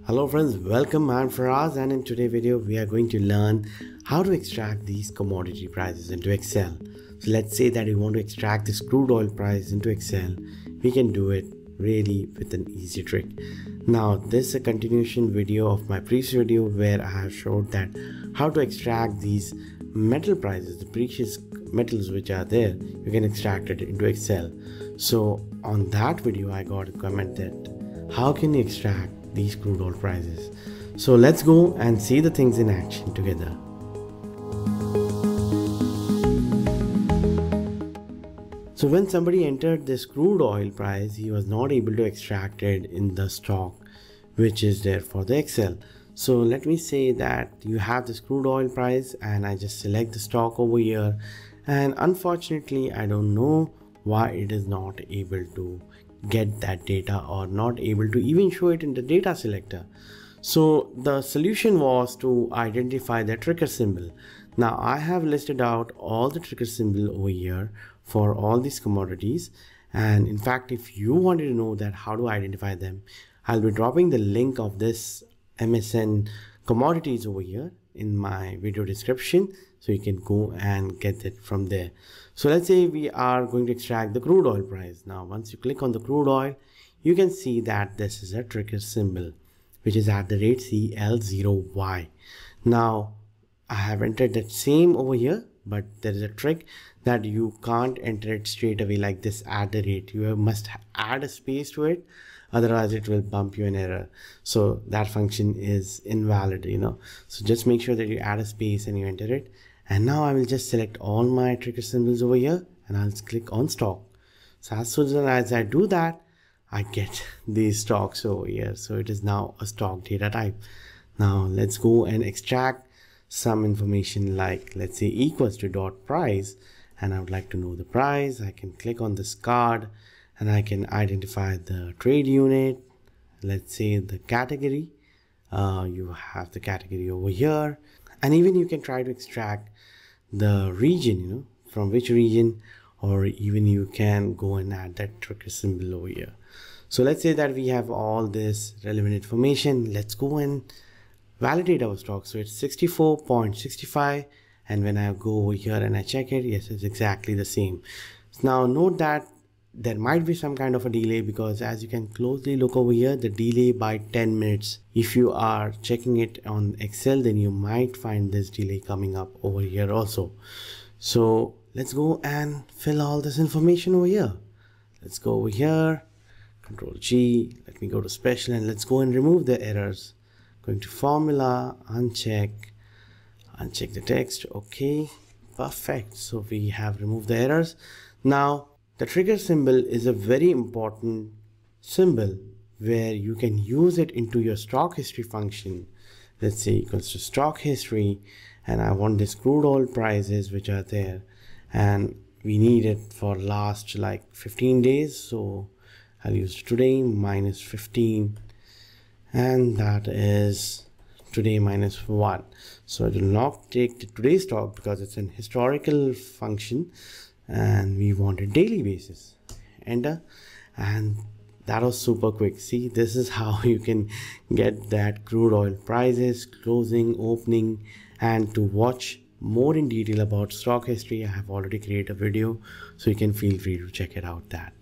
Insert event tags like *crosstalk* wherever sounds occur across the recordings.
Hello friends, welcome. I'm Faraz and in today's video we are going to learn how to extract these commodity prices into Excel. So let's say that we want to extract this crude oil price into Excel. We can do it really with an easy trick. Now this is a continuation video of my previous video where I have showed that how to extract these metal prices, the precious metals which are there, you can extract it into Excel. So on that video I got a comment that how can you extract these crude oil prices. So let's go and see the things in action together. So when somebody entered this crude oil price, he was not able to extract it in the stock which is there for the Excel. So let me say that you have this crude oil price and I just select the stock over here and unfortunately I don't know why it is not able to get that data or not able to even show it in the data selector. So the solution was to identify the ticker symbol. Now I have listed out all the ticker symbol over here for all these commodities. And in fact, if you wanted to know that how to identify them, I'll be dropping the link of this MSN commodities over here in my video description so you can go and get it from there. So let's say we are going to extract the crude oil price. Now once you click on the crude oil you can see that this is a ticker symbol which is at the rate CL0Y now I have entered that same over here but there is a trick that you can't enter it straight away like this at the rate. You must add a space to it otherwise it will bump you an error. So that function is invalid you know. So just make sure that you add a space and you enter it. And now I will just select all my ticker symbols over here and I'll click on stock. So as soon as I do that I get *laughs* these stocks over here. So it is now a stock data type. Now let's go and extract some information like let's say equals to dot price. And I would like to know the price. I can click on this card and I can identify the trade unit. Let's say the category. Uh, you have the category over here. And even you can try to extract the region you know from which region or even you can go and add that ticker symbol over here. So let's say that we have all this relevant information. Let's go and validate our stock. So it's 64.65 and when I go over here and I check it yes it's exactly the same. Now note that there might be some kind of a delay because as you can closely look over here the delay by 10 minutes. If you are checking it on excel then you might find this delay coming up over here also. So let's go and fill all this information over here. Let's go over here control g let me go to special and let's go and remove the errors. Going to formula uncheck uncheck the text okay perfect. So we have removed the errors. Now the ticker symbol is a very important symbol where you can use it into your stock history function. Let's say equals to stock history and I want this crude oil prices which are there and we need it for last like 15 days. So I'll use today minus 15 and that is today minus 1 so it will not take the today's stock because it's an historical function and we want a daily basis. Enter uh, and that was super quick. See this is how *laughs* you can get that crude oil prices closing opening and to watch more in detail about stock history i have already created a video so you can feel free to check it out that.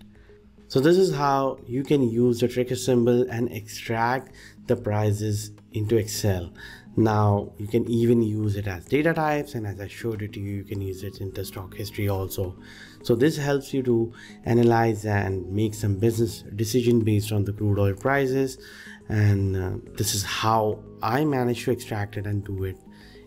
So this is how you can use the ticker symbol and extract the prices into excel now you can even use it as data types and as i showed it to you you can use it in the stock history also. So this helps you to analyze and make some business decision based on the crude oil prices and uh, this is how i managed to extract it and do it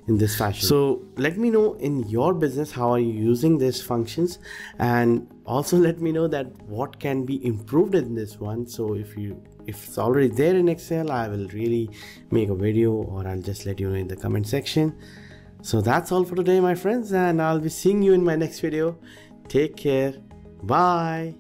in this fashion. So let me know in your business how are you using these functions? And also *laughs* let me know that what can be improved in this one. So if you if it's already there in excel i will really make a video or i'll just let you know in the comment section. So that's all for today my friends and i'll be seeing you in my next video. Take care. Bye